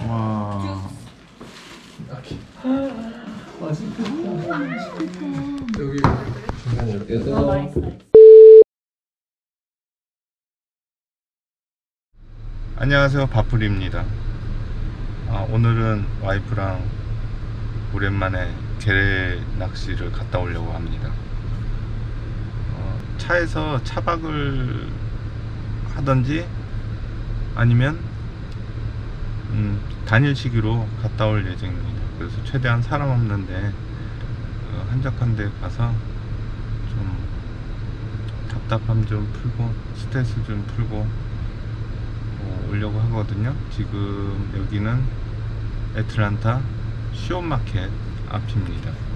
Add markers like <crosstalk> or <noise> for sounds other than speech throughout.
와. 여기 중간에 안녕하세요. 바풀입니다. 아, 오늘은 와이프랑 오랜만에 게레 낚시를 갔다 오려고 합니다. 어, 차에서 차박을 하던지 아니면 음, 단일 시기로 갔다 올 예정입니다 그래서 최대한 사람 없는데 어, 한적한 데 가서 좀 답답함 좀 풀고 스트레스 좀 풀고 어, 오려고 하거든요. 지금 여기는 애틀란타 시온마켓 앞입니다.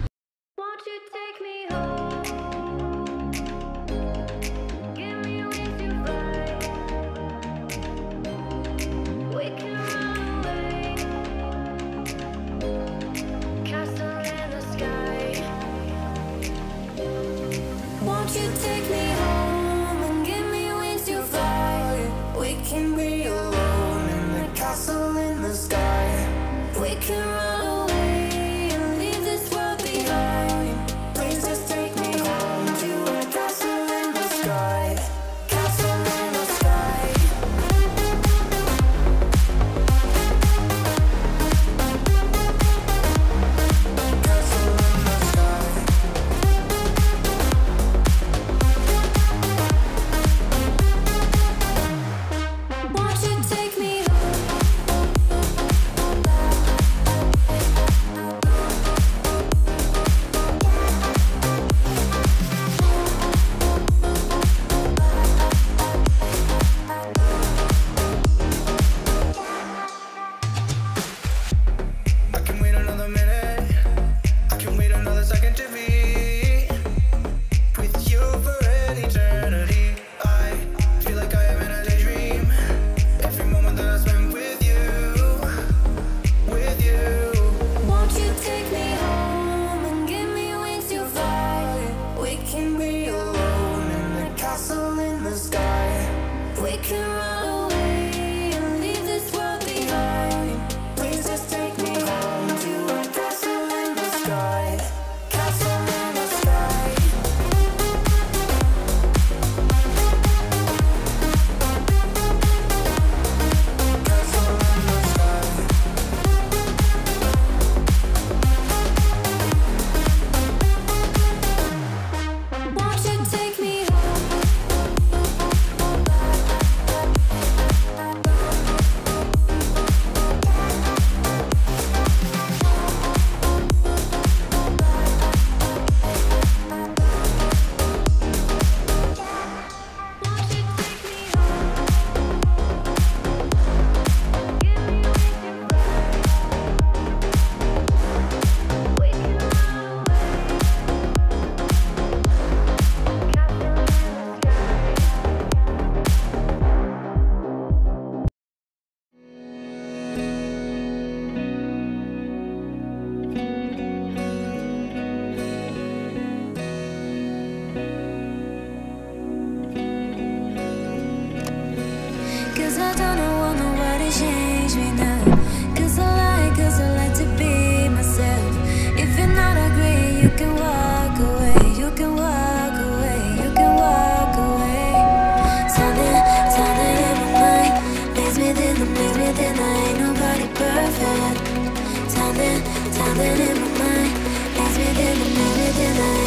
Something in my mind has me thinking, has.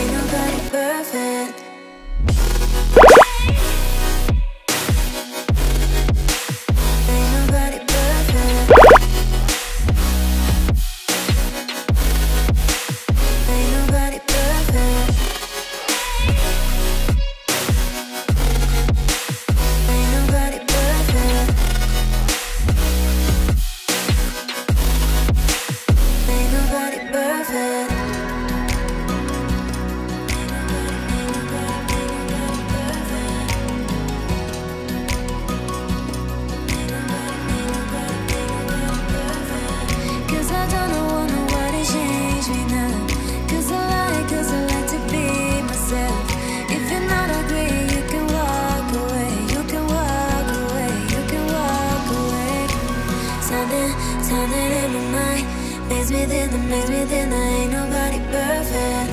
within the night, maze within the maze within the ain't nobody perfect.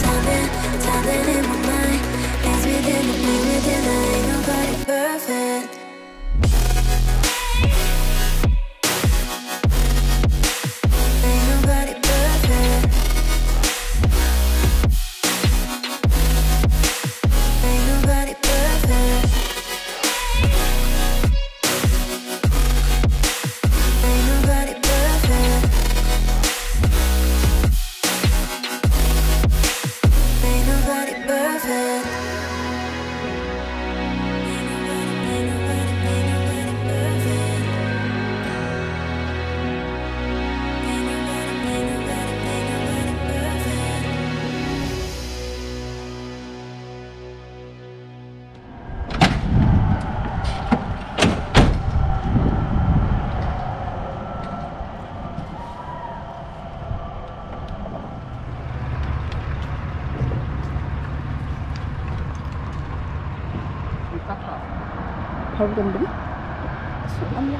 Tapping, tapping in my mind, maze within the maze within the ain't nobody perfect. 바로 덤비네? 아니야.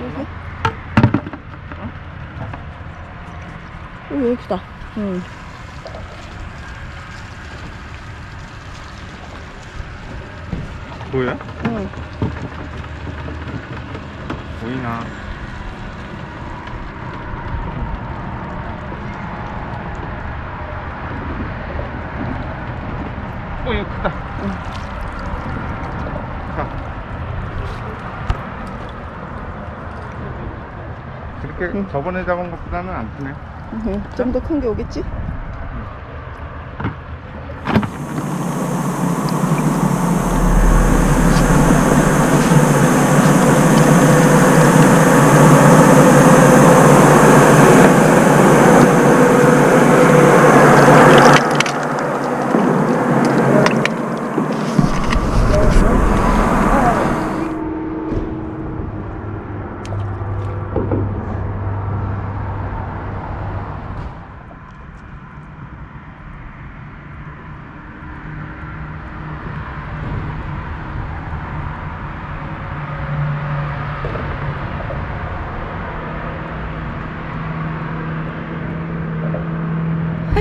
여기? 어? 여기다. 응. 보여? 응. 보이나? 어, 이거 크다. 자. 그렇게 저번에 잡은 것보다는 안 크네. 좀더 큰 게 오겠지?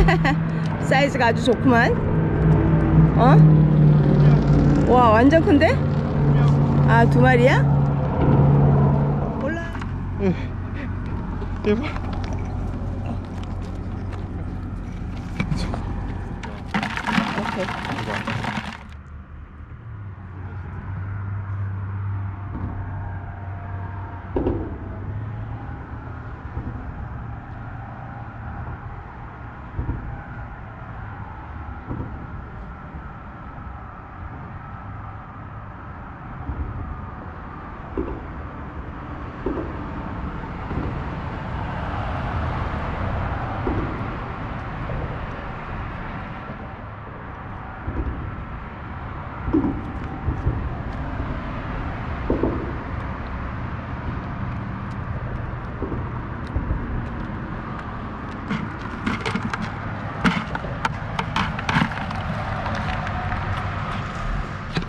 <laughs> 사이즈가 아주 좋구만. 어? 와, 완전 큰데? 아, 두 마리야? 몰라. <laughs> 대박. 오케이.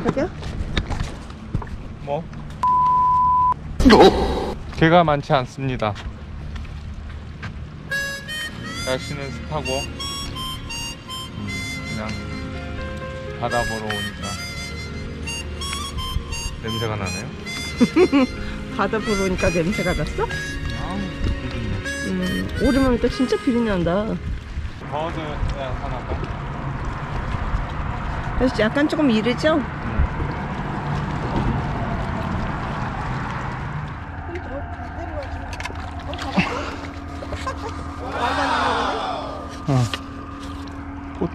자기야? 뭐? 개가 많지 않습니다. 날씨는 습하고 음, 그냥 바다 보러 오니까 냄새가 나네요. <laughs> 바다 보러 오니까 냄새가 났어? 음, 오랜만에 또 진짜 비린내 난다. 더워져야 하나 봐. 그래서 약간 조금 이르죠? 어. 꽃.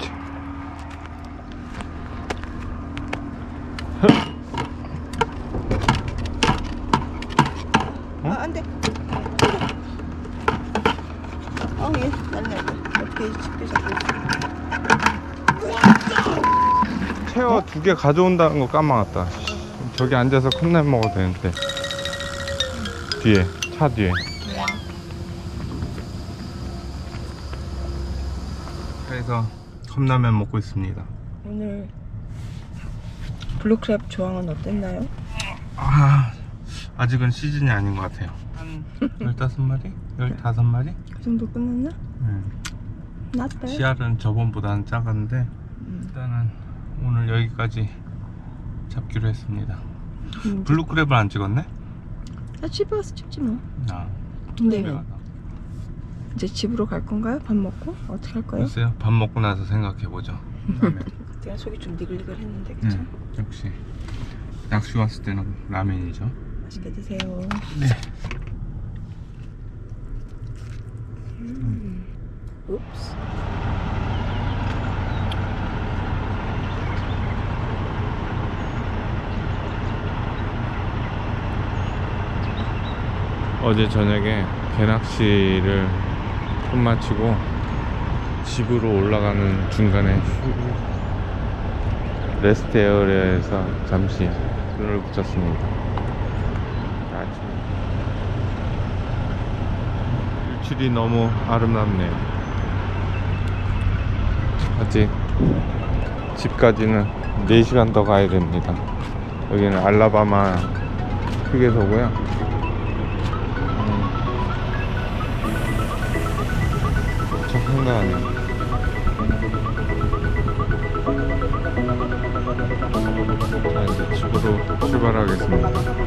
아, 안 돼. 아, 얘 난리 났네. 어떻게 쉽게 잡고 있어. 채워 두 개 가져온다는 거 까먹었다. 저기 앉아서 컵라면 먹어도 되는데. 뒤에 차 뒤에. 그래서 컵라면 먹고 있습니다. 오늘 블루크랩 조항은 어땠나요? 아, 아직은 시즌이 아닌 것 같아요. 한 15마리? 15마리? 그 정도 끝났나? 음. Not bad. 씨알은 저번보다는 작았는데 일단은 오늘 여기까지 잡기로 했습니다. 음, 블루크랩을 안 찍었네? 아, 집에 와서 집지 뭐. 아, 집에 가서. 이제 집으로 갈 건가요? 밥 먹고? 어떻게 할 거예요? 글쎄요, 밥 먹고 나서 생각해보죠. 라면. 내가 속이 좀 니글니글 했는데 그쵸? 음, 역시 낚시 왔을 때는 라면이죠. 맛있게 드세요. 네. 음. 읍스. 어제 저녁에 개낚시를 끝마치고 집으로 올라가는 중간에 레스트 에어리어에서 잠시 눈을 붙였습니다. 일출이 너무 아름답네요. 아직 집까지는 4시간 더 가야 됩니다. 여기는 알라바마 휴게소고요. 참 한가하네. 자, 이제 집으로 출발하겠습니다.